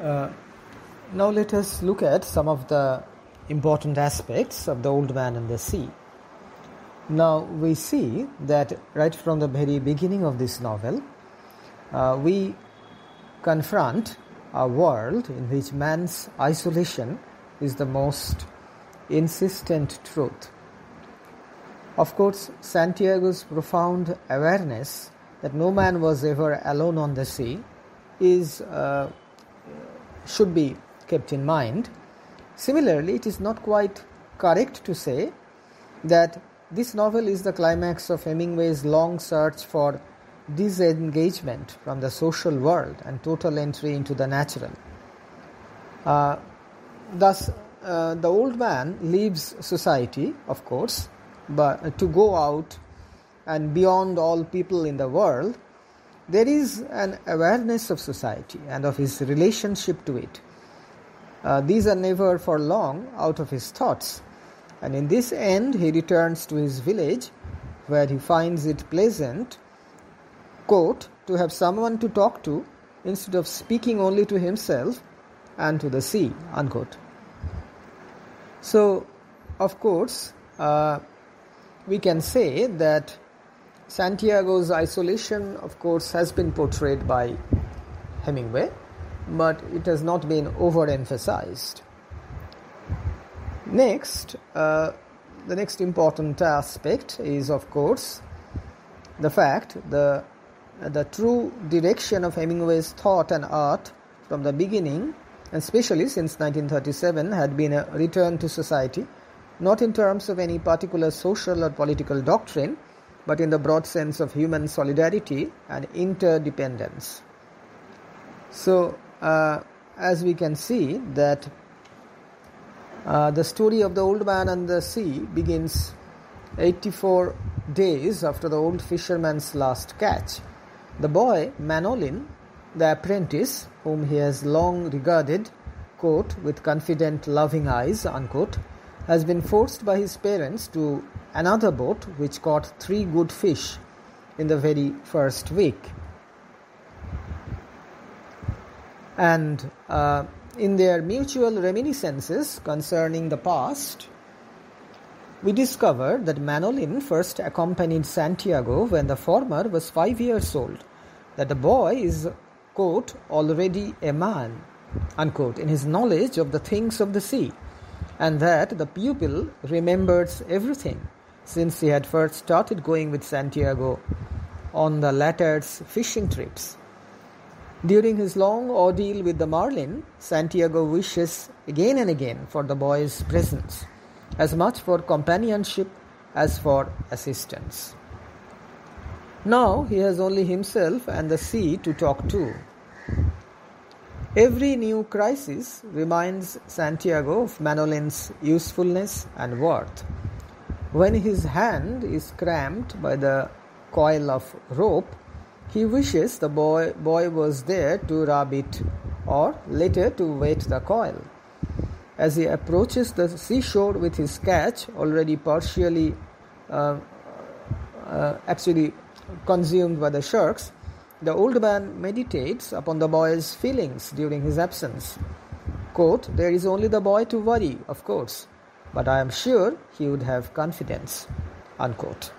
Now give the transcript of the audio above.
Uh, now let us look at some of the important aspects of the old man and the sea. Now we see that right from the very beginning of this novel, uh, we confront a world in which man's isolation is the most insistent truth. Of course, Santiago's profound awareness that no man was ever alone on the sea is uh, should be kept in mind. Similarly, it is not quite correct to say that this novel is the climax of Hemingway's long search for disengagement from the social world and total entry into the natural. Uh, thus, uh, the old man leaves society, of course, but to go out and beyond all people in the world, there is an awareness of society and of his relationship to it. Uh, these are never for long out of his thoughts. And in this end, he returns to his village where he finds it pleasant, quote, to have someone to talk to instead of speaking only to himself and to the sea, unquote. So, of course, uh, we can say that Santiago's isolation, of course, has been portrayed by Hemingway, but it has not been overemphasized. Next, uh, the next important aspect is, of course, the fact the the true direction of Hemingway's thought and art from the beginning, and especially since 1937, had been a return to society not in terms of any particular social or political doctrine, but in the broad sense of human solidarity and interdependence. So, uh, as we can see, that uh, the story of the old man and the sea begins 84 days after the old fisherman's last catch. The boy, Manolin, the apprentice, whom he has long regarded, quote, with confident, loving eyes, unquote, has been forced by his parents to another boat which caught three good fish in the very first week. And uh, in their mutual reminiscences concerning the past, we discover that Manolin first accompanied Santiago when the former was five years old, that the boy is, quote, already a man, unquote, in his knowledge of the things of the sea and that the pupil remembers everything since he had first started going with Santiago on the latter's fishing trips. During his long ordeal with the marlin, Santiago wishes again and again for the boy's presence, as much for companionship as for assistance. Now he has only himself and the sea to talk to. Every new crisis reminds Santiago of Manolin's usefulness and worth. When his hand is cramped by the coil of rope, he wishes the boy, boy was there to rub it or later to wet the coil. As he approaches the seashore with his catch already partially uh, uh, actually consumed by the sharks, the old man meditates upon the boy's feelings during his absence. Quote, there is only the boy to worry, of course, but I am sure he would have confidence. Unquote.